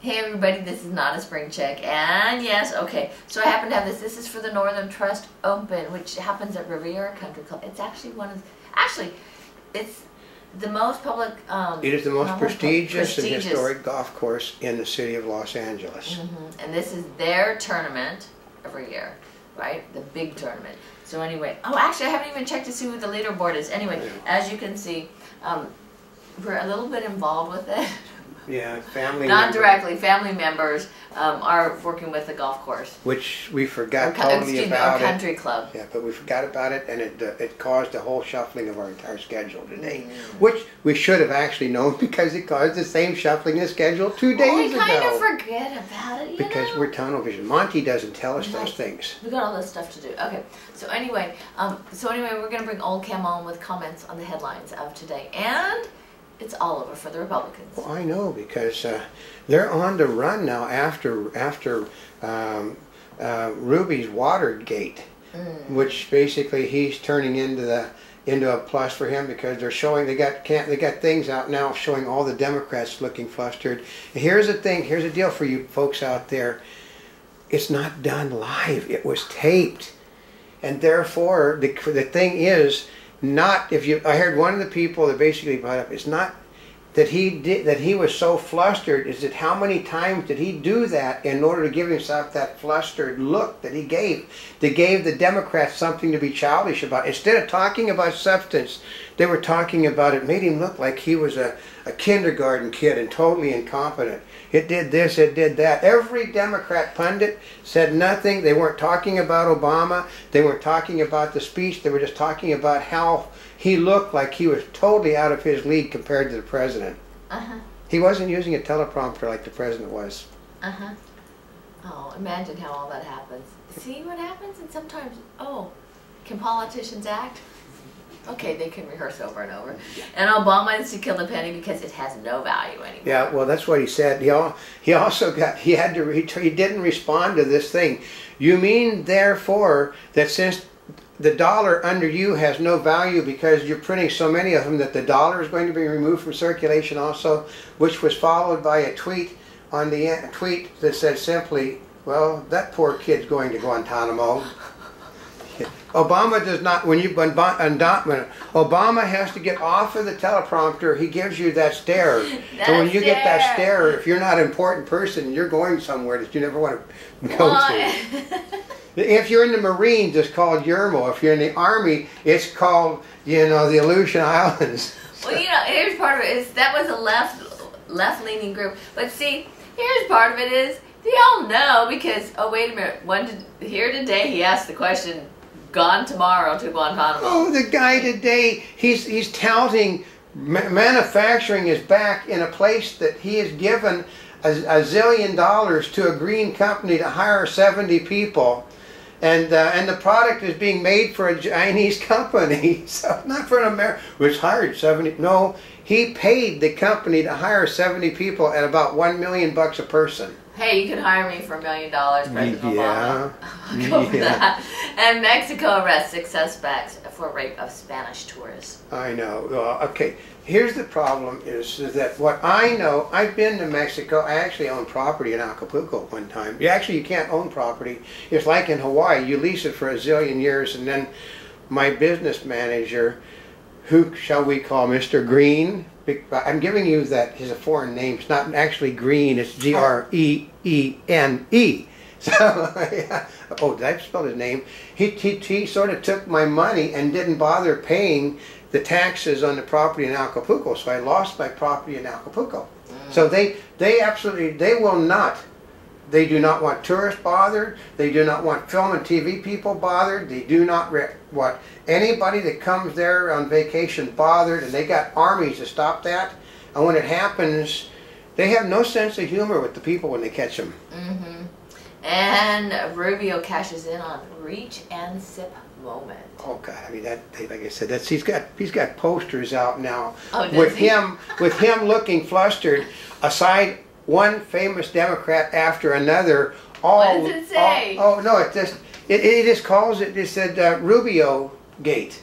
Hey everybody, this is not a spring chick, and yes, okay. So I happen to have this. This is for the Northern Trust Open, which happens at Riviera Country Club. It's actually one of, actually, it's the most public. Um, It is the most prestigious, prestigious. and historic golf course in the city of Los Angeles. Mhm. And this is their tournament every year, right? The big tournament. So anyway, oh, actually, I haven't even checked to see what the leaderboard is. Anyway, as you can see, um, we're a little bit involved with it. Yeah, family. Not member, directly, family members um, are working with the golf course. Which we forgot co- totally me, about it. country club. Yeah, but we forgot about it, and it uh, it caused a whole shuffling of our entire schedule today, Mm. which we should have actually known because it caused the same shuffling of schedule two Well, days ago. we kind ago. of forget about it, you because know? we're tunnel vision. Monty doesn't tell us those things. We got all this stuff to do. Okay. So anyway, um, so anyway, we're gonna bring Oldecam on with comments on the headlines of today, and it's all over for the Republicans. Well, I know because uh, they're on the run now after after um, uh, Rubio's Watergate, Mm. which basically he's turning into the into a plus for him because they're showing they got can't they got things out now showing all the Democrats looking flustered. And here's the thing. Here's the deal for you folks out there. It's not done live. It was taped, and therefore the the thing is not if you. I heard one of the people that basically brought up it's not that he did that he was so flustered is that how many times did he do that in order to give himself that flustered look that he gave that gave the democrats something to be childish about instead of talking about substance they were talking about it made him look like he was a, a kindergarten kid and totally incompetent it did this it did that every democrat pundit said nothing they weren't talking about obama they weren't talking about the speech they were just talking about how he looked like he was totally out of his league compared to the president. Uh huh. He wasn't using a teleprompter like the president was. Uh huh. Oh, imagine how all that happens. See what happens, and sometimes, oh, can politicians act? Okay, they can rehearse over and over. And Obama is to kill the penny because it has no value anymore. Yeah, well, that's what he said. He, al- he also got, he had to, he, he didn't respond to this thing. You mean, therefore, that since the dollar under you has no value because you're printing so many of them that the dollar is going to be removed from circulation also, which was followed by a tweet on the tweet that said simply, well, that poor kid's going to Guantanamo. Obama does not, when you, when, when Obama has to get off of the teleprompter, he gives you that stare. That so when you get that stare. stare, if you're not an important person, you're going somewhere that you never want to go to. If you're in the Marines, it's called Yermo. If you're in the Army, it's called, you know, the Aleutian Islands. well, you know, here's part of it is that was a left left leaning group. But see, here's part of it is they all know because oh wait a minute, one here today he asked the question, gone tomorrow to Guantanamo. Oh, the guy today, he's he's touting ma- manufacturing is back in a place that he has given a, a zillion dollars to a green company to hire 70 people. And, uh, and the product is being made for a Chinese company, so not for an American, which hired 70. No, he paid the company to hire 70 people at about 1 million bucks a person. Hey, you can hire me for a million dollars, President Yeah. Obama. Go for that. And Mexico arrests six suspects for rape of Spanish tourists. I know. Uh, okay, here's the problem: is, is that what I know? I've been to Mexico. I actually own property in Acapulco one time. You actually you can't own property. It's like in Hawaii. You lease it for a zillion years, and then my business manager, who shall we call Mr. Green? I'm giving you that. He's a foreign name. It's not actually Green. It's G R E E N E. So, yeah. oh, did I spell his name? He, he, he sort of took my money and didn't bother paying the taxes on the property in Acapulco. So I lost my property in Acapulco. So they, they absolutely, they will not, they do not want tourists bothered. They do not want film and TV people bothered. They do not re- want anybody that comes there on vacation bothered. And they got armies to stop that. And when it happens, they have no sense of humor with the people when they catch them. Mm-hmm. And Rubio cashes in on reach and sip moment. Oh God! I mean that. Like I said, that's he's got he's got posters out now Oh, with he? him with him looking flustered. Aside one famous Democrat after another. All, What does it say? all- oh no! It just it, it just calls it. It said uh, Rubio Gate.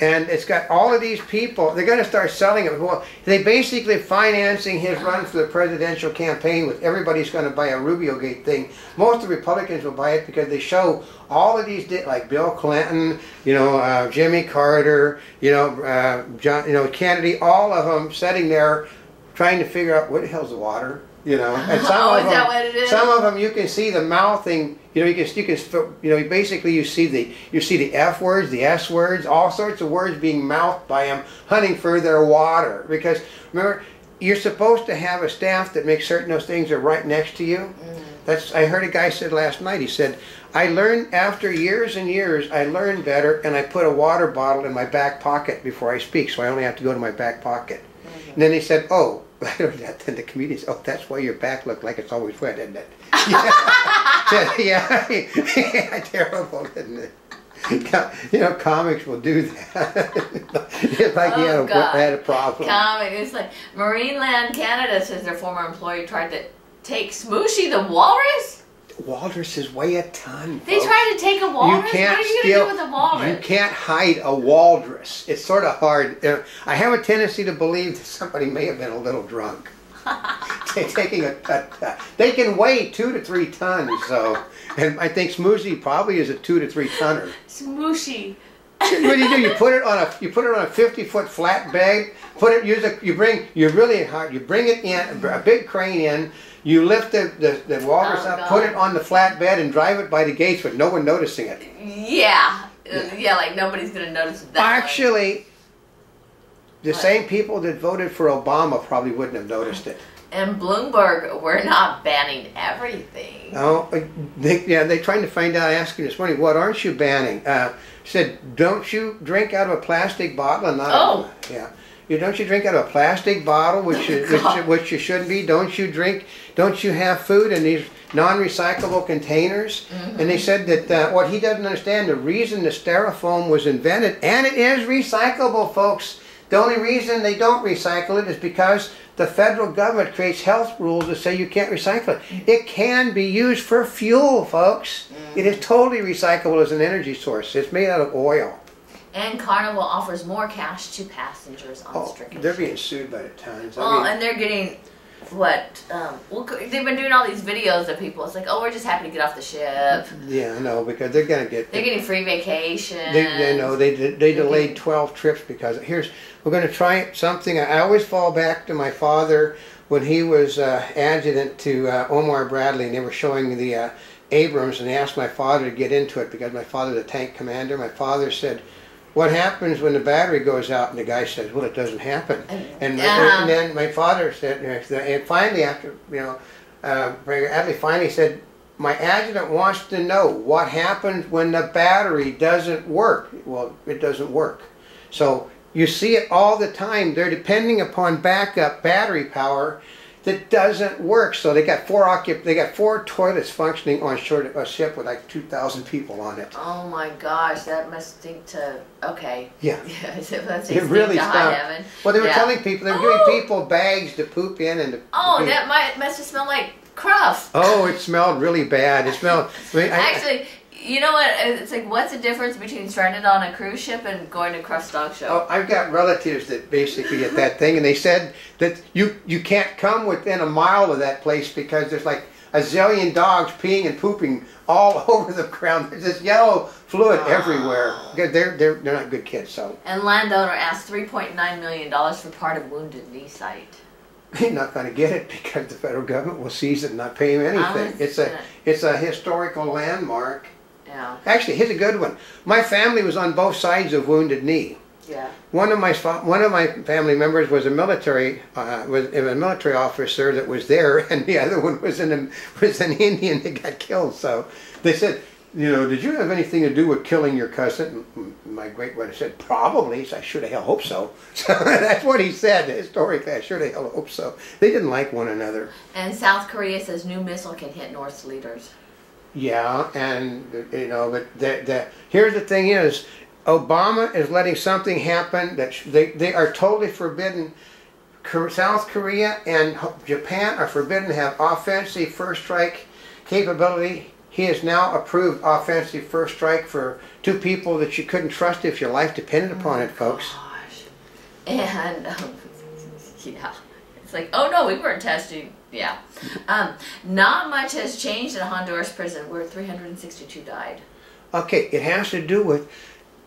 and it's got all of these people. They're going to start selling it. Well, they basically financing his run for the presidential campaign with everybody's going to buy a Rubio Gate thing. Most of the Republicans will buy it because they show all of these like Bill Clinton, you know, uh, Jimmy Carter, you know, uh, John, you know, Kennedy, all of them sitting there trying to figure out what the hell's the water. You know, and some Oh, of them, that what it is? some of them you can see the mouthing. You know, you can you can you know basically you see the you see the F words, the S words, all sorts of words being mouthed by them, hunting for their water. Because remember, you're supposed to have a staff that makes certain those things are right next to you. Mm. That's I heard a guy said last night. He said, "I learned after years and years, I learned better, and I put a water bottle in my back pocket before I speak, so I only have to go to my back pocket." And then he said, "Oh." then the comedians, oh, that's why your back looked like it's always wet, isn't it? yeah, yeah, yeah, terrible, isn't it? You know, comics will do that. it's like he had Oh, a, God. had a problem. Comic. It's like Marineland Canada says their former employee tried to take Smooshi the walrus. Walruses weigh a ton. They folks. tried to take a walrus. You can't what are you steal. gonna do with a walrus? You can't hide a walrus. It's sort of hard. Uh, I have a tendency to believe that somebody may have been a little drunk. Taking a, a, a- they can weigh two to three tons. So, and I think Smoothie probably is a two to three tonner. Smooshi. What do you do? You put it on a you put it on a fifty foot flat bag. Put it. Use a. You bring. You really hard. You bring it in a big crane in. You lift the the, the walrus Oh, up. Put it on the flat bed and drive it by the gates with no one noticing it. Yeah. Uh, yeah, like nobody's gonna notice that. Actually, the What? same people that voted for Obama probably wouldn't have noticed it. And Bloomberg, we're not banning everything. Oh, uh, they, yeah, they trying to find out. Asking this morning, what aren't you banning? Uh, said, don't you drink out of a plastic bottle? And not Oh. yeah. You don't you drink out of a plastic bottle, which you, which, which you shouldn't be. Don't you drink? Don't you have food in these non-recyclable containers? Mm-hmm. And they said that uh, what he doesn't understand, the reason the styrofoam was invented, and it is recyclable, folks. The only reason they don't recycle it is because the federal government creates health rules that say you can't recycle it. Mm. It can be used for fuel, folks. It is mm. totally recyclable as an energy source. It's made out of oil. And Carnival offers more cash to passengers on Oh, stricken they're being sued by the tons. I oh, mean- and they're getting what? Um, well, they've been doing all these videos of people. It's like, oh, we're just happy to get off the ship. Yeah, no, because they're gonna get. They're getting free vacation. They, they know they they delayed twelve trips because here's we're going to try something. I always fall back to my father when he was uh, adjutant to uh, Omar Bradley, and they were showing the uh, Abrams, and they asked my father to get into it because my father's a tank commander. My father said. What happens when the battery goes out? And the guy says, "Well, it doesn't happen." And, and then my father said, and finally, after you know, uh, Bradley finally said, my adjutant wants to know what happens when the battery doesn't work. Well, it doesn't work. So you see it all the time. They're depending upon backup battery power that doesn't work. So they got four occup- they got four toilets functioning on short a ship with like two thousand people on it. Oh my gosh, that must stink to. Okay. Yeah. Yeah, that's It really to high stunk. heaven. Well, they were Yeah. telling people they were Oh. giving people bags to poop in and to Oh, that might must have smelled like crust. Oh, it smelled really bad. It smelled. I mean, I- Actually, you know what? It's like, what's the difference between stranded on a cruise ship and going to Crufts Dog Show? Oh, I've got relatives that basically at that thing, and they said that you you can't come within a mile of that place because there's like a zillion dogs peeing and pooping all over the ground. There's this yellow fluid ah. everywhere. They're they're they're they're not good kids, so And landowner asked $3.9 million for part of Wounded Knee site. he's not going to get it because the federal government will seize it and not pay him anything. It's a it's a historical landmark. Yeah. Actually, here's a good one. My family was on both sides of Wounded Knee. Yeah. One of my one of my family members was a military uh, was a military officer that was there, and the other one was an was an Indian that got killed. So they said, you know, did you have anything to do with killing your cousin? My great brother said, probably. So I should have hell hope so. So that's what he said historically. I should have hell hope so. They didn't like one another. And South Korea says new missile can hit North's leaders. Yeah, and you know, but the, the here's the thing is, Obama is letting something happen that they they are totally forbidden. South Korea and Japan are forbidden to have offensive first strike capability he has now approved offensive first strike for two people that you couldn't trust if your life depended upon it, folks. Gosh. And um, yeah, it's like, oh no, we weren't testing. Yeah. Um, not much has changed in Honduras prison where 362 died. Okay, it has to do with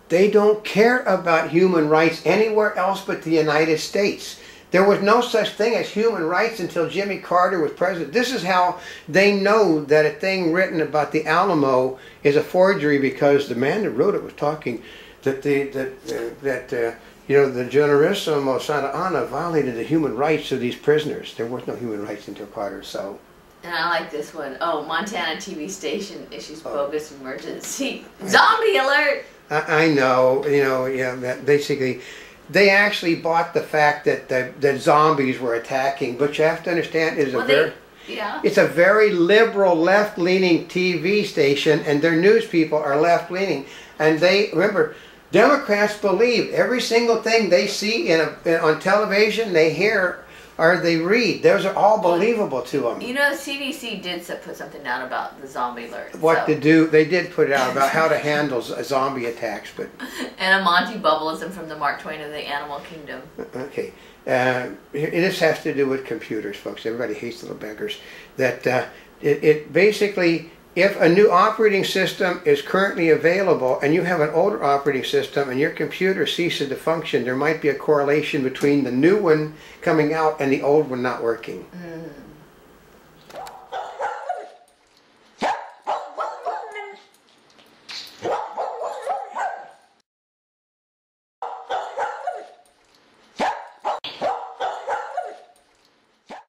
they don't care about human rights anywhere else but the United States. There was no such thing as human rights until Jimmy Carter was president. This is how they know that a thing written about the Alamo is a forgery because the man that wrote it was talking that the that uh, that uh, you know the Generalissimo Santa Anna violated the human rights of these prisoners. There was no human rights until Carter. So And I like this one. Oh, Montana TV station issues Oh. bogus emergency zombie alert. I, I know, you know, yeah. That basically, they actually bought the fact that the, that zombies were attacking. But you have to understand, it is Well, a very yeah. It's a very liberal, left-leaning TV station, and their news people are left-leaning. And they remember, Democrats believe every single thing they see in, a, on television, they hear, or they read. Those are all believable to them. You know, CDC did put something down about the zombie alert. What so- to do? They did put it out about how to handle zombie attacks, but And a Monty Bubbleism from the Mark Twain of the Animal Kingdom. Okay. Uh, this has to do with computers, folks. Everybody hates little beggars. That uh, it, it basically, if a new operating system is currently available and you have an older operating system and your computer ceases to function, there might be a correlation between the new one coming out and the old one not working. Mm.